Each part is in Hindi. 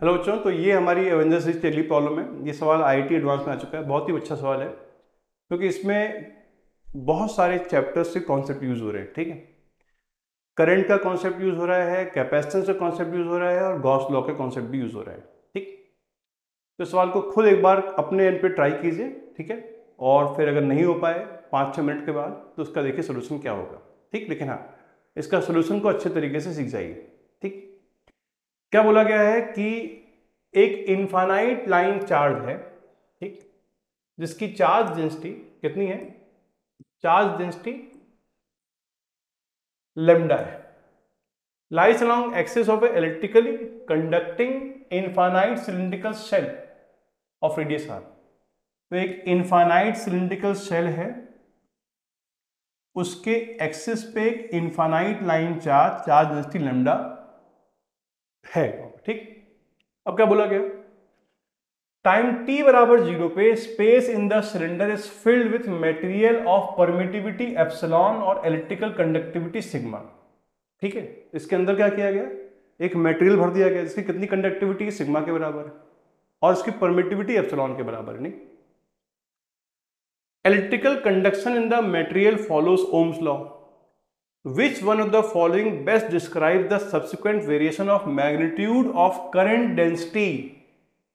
हेलो बच्चों तो ये हमारी एवेंजर सीरीज़ टेली प्रॉब्लम है। ये सवाल आईआईटी एडवांस में आ चुका है। बहुत ही अच्छा सवाल है, क्योंकि तो इसमें बहुत सारे चैप्टर्स से कॉन्सेप्ट यूज़ हो रहे हैं, ठीक है? करंट का कॉन्सेप्ट यूज़ हो रहा है कैपेसिटेंस का कॉन्सेप्ट यूज़ हो रहा है, और गॉस लॉ का कॉन्सेप्ट भी यूज़ हो रहा है, ठीक? तो सवाल को खुद एक बार अपने एंड पे ट्राई कीजिए, ठीक है? और फिर अगर नहीं हो पाए पाँच छः मिनट के बाद तो उसका देखिए सोल्यूशन क्या होगा, ठीक? लेकिन हाँ इसका सोल्यूशन को अच्छे तरीके से सीख जाइए। क्या बोला गया है कि एक इन्फानाइट लाइन चार्ज है, ठीक? जिसकी चार्ज डेंसिटी कितनी है? चार्ज डेंसिटी लेमडा है। Lies along axis of a electrically conducting infinite cylindrical shell of R तो एक इन्फानाइट सिलिंड्रिकल सेल है, उसके एक्सिस पे एक infinite line charge charge density lambda है। ठीक? अब क्या बोला गया? टाइम टी बराबर ज़ीरो पे space in the cylinder is filled with material of permittivity epsilon और इलेक्ट्रिकल कंडक्टिविटी सिग्मा ठीक है? इसके अंदर क्या किया गया? एक मटेरियल भर दिया गया, जिसकी कितनी कंडक्टिविटी सिग्मा के बराबर। है और इसकी परमिटिविटी एप्सलॉन के बराबर है नहीं? Electrical conduction in the material follows Ohm's law which one of the following best describe the subsequent variation of magnitude of current density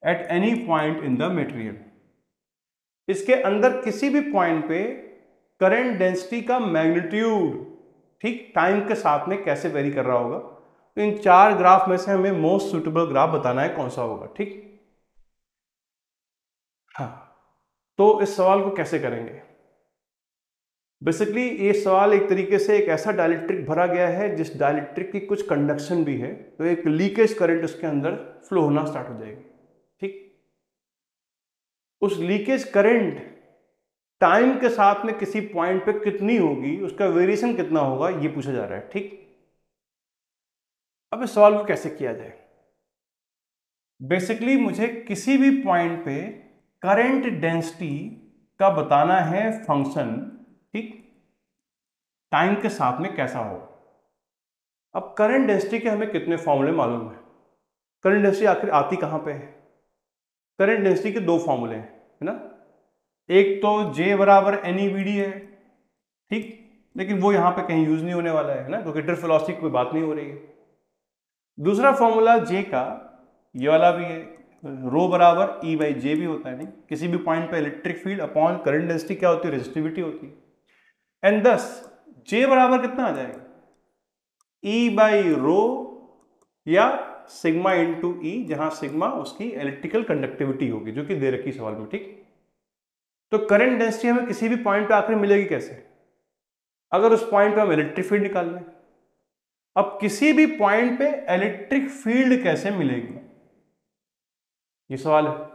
at any point in the material इसके अंदर किसी भी पॉइंट पे करेंट डेंसिटी का मैग्नीट्यूड ठीक टाइम के साथ में कैसे वेरी कर रहा होगा? तो इन चार ग्राफ में से हमें मोस्ट सुटेबल ग्राफ बताना है कौन सा होगा, ठीक? हाँ तो इस सवाल को कैसे करेंगे? बेसिकली ये सवाल एक तरीके से एक ऐसा डायलिट्रिक भरा गया है, जिस डायलिट्रिक की कुछ कंडक्शन भी है तो एक लीकेज करंट उसके अंदर फ्लो होना स्टार्ट हो जाएगी, ठीक? उस लीकेज करंट टाइम के साथ में किसी पॉइंट पे कितनी होगी, उसका वेरिएशन कितना होगा, ये पूछा जा रहा है, ठीक? अब इस सवाल को कैसे किया जाए? बेसिकली मुझे किसी भी पॉइंट पे करंट डेंसिटी का बताना है फ़ंक्शन ठीक? टाइम के साथ में कैसा हो? अब करंट डेंसिटी के हमें कितने फॉर्मूले मालूम है? करंट डेंसिटी आखिर आती कहाँ पे है? करंट डेंसिटी के दो फॉर्मूले हैं, है ना? एक तो जे बराबर एन e है, ठीक? लेकिन वो यहाँ पे कहीं यूज़ नहीं होने वाला है ना? क्योंकि ट्रिफिलॉसिक कोई बात नहीं हो रही है। दूसरा फॉर्मूला जे का, ये वाला भी है रो बराबर ई बाई जे भी होता है, नहीं? किसी भी पॉइंट पे electric field upon current density क्या होती है? रेजिस्टिविटी होती है। एंड दस, जे बराबर कितना आ जाएगा? ई बाई रो या सिग्मा इंटू ई जहाँ सिग्मा उसकी इलेक्ट्रिकल कंडक्टिविटी होगी, जो कि दे रखी सवाल में, ठीक? तो करंट डेंसिटी हमें किसी भी पॉइंट पे आकर मिलेगी कैसे? अगर उस पॉइंट पे हम इलेक्ट्रिक फ़ील्ड निकाल लें। अब किसी भी पॉइंट पे इलेक्ट्रिक फ़ील्ड कैसे मिलेगी? ये सवाल है।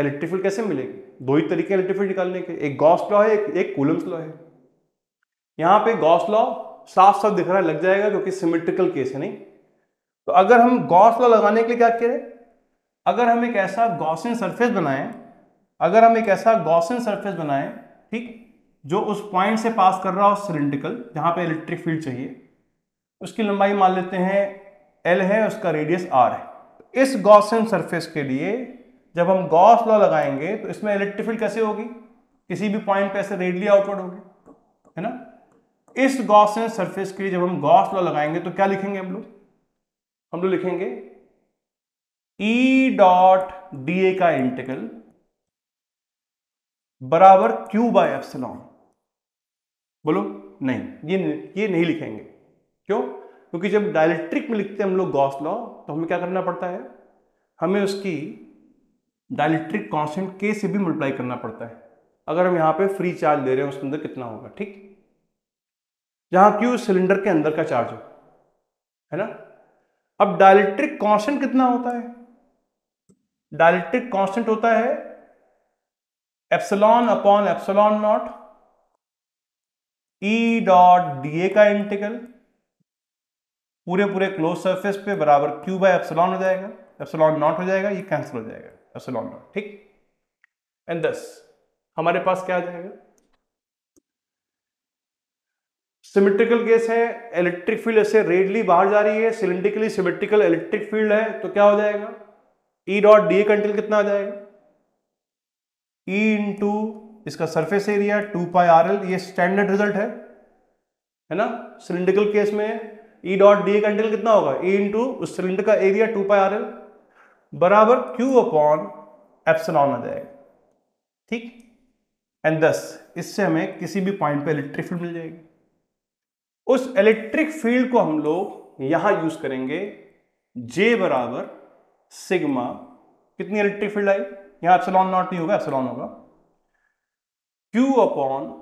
इलेक्ट्रिक फ़ील्ड कैसे मिलेगी? दो ही तरीके इलेक्ट्रिक फ़ील्ड निकालने के। एक गॉस लॉ है एक, एक कूलम्स लॉ है। यहाँ पे गॉस लॉ साफ़ साफ़ दिख रहा है लग जाएगा क्योंकि सिमेट्रिकल केस है नहीं? तो अगर हम गॉस लॉ लगाने के लिए क्या करें? अगर हम एक ऐसा गॉसिन सरफेस बनाएँ अगर हम एक ऐसा गॉसिन सरफेस बनाएँ ठीक? जो उस पॉइंट से पास कर रहा हो सिलिंड्रिकल जहाँ पे इलेक्ट्रिक फ़ील्ड चाहिए उसकी लंबाई मान लेते हैं एल है उसका रेडियस आर है। इस गॉसिन सरफेस के लिए जब हम गॉस लॉ लगाएँगे तो इसमें इलेक्ट्रिक फ़ील्ड कैसे होगी? किसी भी पॉइंट पे ऐसे रेडली आउटवर्ड होगी, है ना? इस गॉसियन सरफेस के लिए जब हम गॉस लॉ लगाएँगे तो क्या लिखेंगे हम लोग? हम लोग लिखेंगे ई डॉट डी ए का इंटीग्रल बराबर क्यू बाय एप्सिलॉन बोलो? नहीं, ये ये नहीं लिखेंगे। क्यों? क्योंकि जब डायलेक्ट्रिक में लिखते हैं हम लोग गॉस लॉ तो हमें क्या करना पड़ता है? हमें उसकी डायलिट्रिक कांस्टेंट के से भी मल्टीप्लाई करना पड़ता है। अगर हम यहाँ पे फ्री चार्ज ले रहे हैं, उसके अंदर कितना होगा, ठीक? जहाँ क्यू सिलेंडर के अंदर का चार्ज हो, है ना? अब डायलिट्रिक कांस्टेंट कितना होता है? डायलिट्रिक कांस्टेंट होता है epsilon upon epsilon not E dot D A का इंटीग्रल। पूरे पूरे क्लोज सरफेस पे बराबर क्यू बाय एप्सलॉन हो जाएगा, एप्सलॉन नॉट हो जाएगा, ये कैंसिल हो जाएगा। एप्सिलॉन नॉट, ठीक? एंड दस हमारे पास क्या आ जाएगा? सिमेट्रिकल केस है इलेक्ट्रिक फ़ील्ड ऐसे रेडली बाहर जा रही है सिलेंड्रिकली सिमेट्रिकल इलेक्ट्रिक फ़ील्ड है तो क्या हो जाएगा? ई डॉट डी कंटिल कितना आ जाएगा? ई इंटू इसका surface area two pi R L ये स्टैंडर्ड रिज़ल्ट है है ना? सिलेंड्रिकल केस में ई डॉट डी कंटिल कितना होगा? ई इंटू उस सिलेंडर का area two pi R L बराबर क्यू अपॉन एप्सलॉन आ जाएगा। ठीक? एंड दस इससे हमें किसी भी पॉइंट पे इलेक्ट्रिक फ़ील्ड मिल जाएगी। उस इलेक्ट्रिक फ़ील्ड को हम लोग यहाँ यूज़ करेंगे J बराबर सिग्मा कितनी इलेक्ट्रिक फ़ील्ड आई? यहाँ एप्सिलॉन नॉट नहीं होगा एप्सिलॉन होगा। Q upon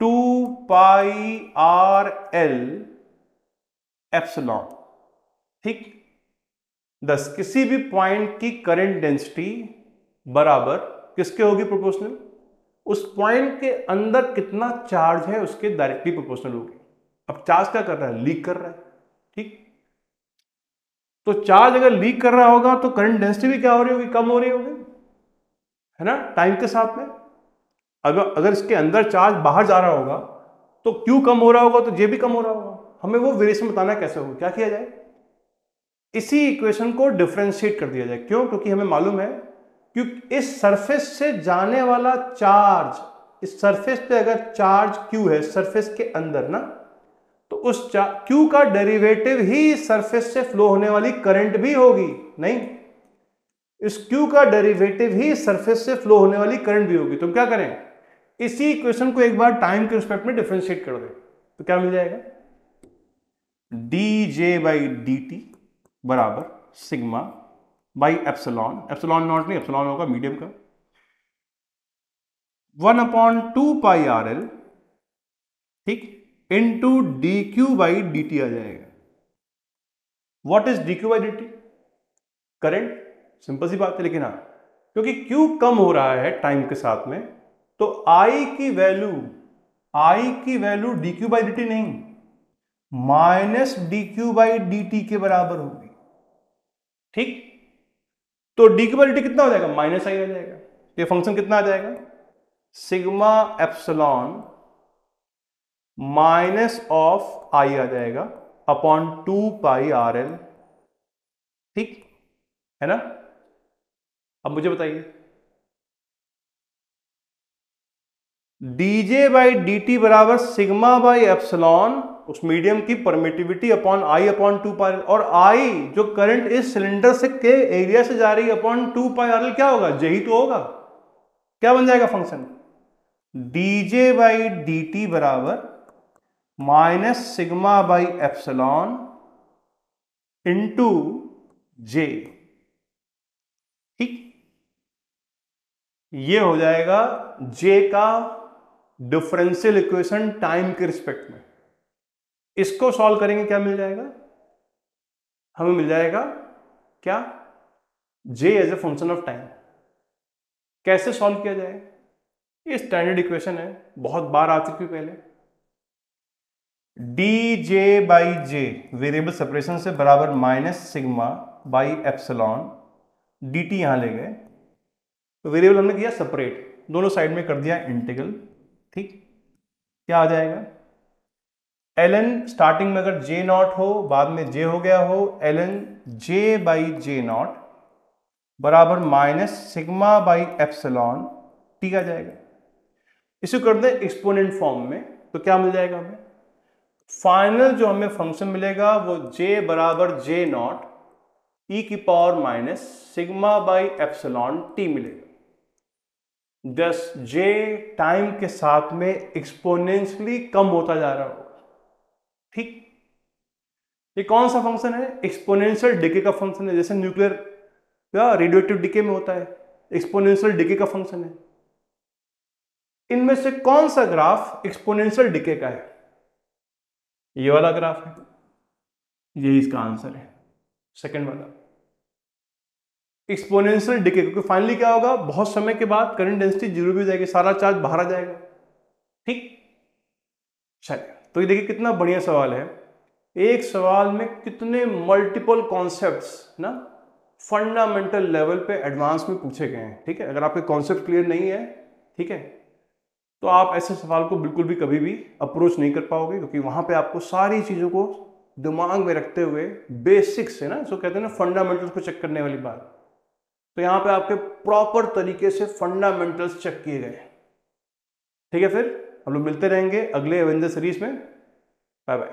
two pi R L epsilon ठीक? दस, किसी भी पॉइंट की करंट डेंसिटी बराबर किसके होगी प्रोपोर्शनल उस पॉइंट के अंदर कितना चार्ज है उसके डायरेक्टली प्रोपोर्शनल होगी। अब चार्ज क्या कर रहा है? लीक कर रहा है, ठीक? तो चार्ज अगर लीक कर रहा होगा तो करंट डेंसिटी भी क्या हो रही होगी? कम हो रही होगी, है ना? टाइम के साथ में। अगर अगर इसके अंदर चार्ज बाहर जा रहा होगा तो क्यू कम हो रहा होगा? तो जे भी कम हो रहा होगा। हमें वो वेरिएशन बताना कैसे होगा? क्या किया जाए? इसी इक्वेशन को डिफ्रेंशिएट कर दिया जाए। क्यों? क्योंकि हमें मालूम है क्योंकि इस सरफेस से जाने वाला चार्ज इस सरफेस पे अगर चार्ज क्यू है सरफेस के अंदर ना तो उस क्यू का डेरिवेटिव ही सरफेस से फ्लो होने वाली करंट भी होगी, नहीं? इस क्यू का डेरिवेटिव ही सरफेस से फ्लो होने वाली करंट भी होगी। तो क्या करें? इसी इक्वेशन को एक बार टाइम के रिस्पेक्ट में डिफ्रेंशिएट कर दे। तो क्या मिल जाएगा? D J by D T बराबर sigma by epsilon epsilon not नहीं, एप्सलॉन होगा मीडियम का। One upon two pi R L, ठीक into D Q by D T आ जाएगा। What is D Q by D T current simple सी बात है, लेकिन हाँ क्योंकि क्यू कम हो रहा है टाइम के साथ में तो आई की वैल्यू आई की value D Q by D T नहीं minus D Q by D T के बराबर होगी। ठीक? तो डी की वैल्यू कितना हो जाएगा? माइनस आई आ जाएगा। ये फ़ंक्शन कितना आ जाएगा? Sigma epsilon minus of I आ जाएगा upon two pi R L ठीक? है ना? अब मुझे बताइए। डीजे बाई डी टी बराबर सिग्मा बाई एप्सलॉन उस मीडियम की permittivity upon I upon two pi और आई जो करंट इस सिलेंडर से के एरिया से जा रही है अपॉन टू पाई आर क्या होगा? जे ही तो होगा। क्या बन जाएगा function DJ by D T बराबर minus sigma by epsilon into J ठीक? ये हो जाएगा जे का डिफरेंशियल इक्वेशन टाइम के रिस्पेक्ट में। इसको सॉल्व करेंगे, क्या मिल जाएगा? हमें मिल जाएगा क्या? J as a function of time कैसे सॉल्व किया जाए? ये स्टैंडर्ड इक्वेशन है, बहुत बार आ चुकी पहले। D J by J variable separation से बराबर minus sigma by epsilon D T यहाँ ले गए। तो वेरिएबल हमने किया सेपरेट दोनों साइड में कर दिया इंटीग्रल ठीक? क्या आ जाएगा? एल एन स्टार्टिंग में अगर जे नॉट हो, बाद में जे हो गया हो L N J by J not बराबर minus sigma by epsilon T आ जाएगा। इसे कर दें एक्सपोनेंट फॉर्म में तो क्या मिल जाएगा हमें? फाइनल जो हमें फ़ंक्शन मिलेगा, वो जे बराबर जे नॉट ई की power minus sigma by epsilon T मिलेगा। दस जे टाइम के साथ में एक्सपोनेंशियली कम होता जा रहा होगा ठीक? ये कौन सा फ़ंक्शन है? एक्सपोनेंशियल डिके का फ़ंक्शन है। जैसे न्यूक्लियर या रेडियोटिव डिके में होता है। एक्सपोनेंशियल डिके का फ़ंक्शन है। इनमें से कौन सा ग्राफ एक्सपोनेंशियल डिके का है? ये वाला ग्राफ है। ये इसका आंसर है। सेकंड वाला। एक्सपोनेंशियल डिके क्योंकि फाइनली क्या होगा? बहुत समय के बाद करंट डेंसिटी ज़ीरो भी हो जाएगी, सारा चार्ज बाहर आ जाएगा। ठीक? चलिए। तो ये देखिए कितना बढ़िया सवाल है। एक सवाल में कितने मल्टीपल कॉन्सेप्ट्स ना फंडामेंटल लेवल पे एडवांस में पूछे गए हैं, ठीक है? अगर आपके कॉन्सेप्ट क्लियर नहीं है, ठीक है? तो आप ऐसे सवाल को बिल्कुल भी कभी भी अप्रोच नहीं कर पाओगे, क्योंकि वहाँ पे आपको सारी चीज़ों को दिमाग में रखते हुए बेसिक्स है ना जो कहते हैं ना फंडामेंटल्स को चेक करने वाली बात। तो यहाँ पे आपके प्रॉपर तरीके से फंडामेंटल्स चेक किए गए ठीक है फिर? हम लोग मिलते रहेंगे अगले एवेंजर सीरीज़ में। Bye bye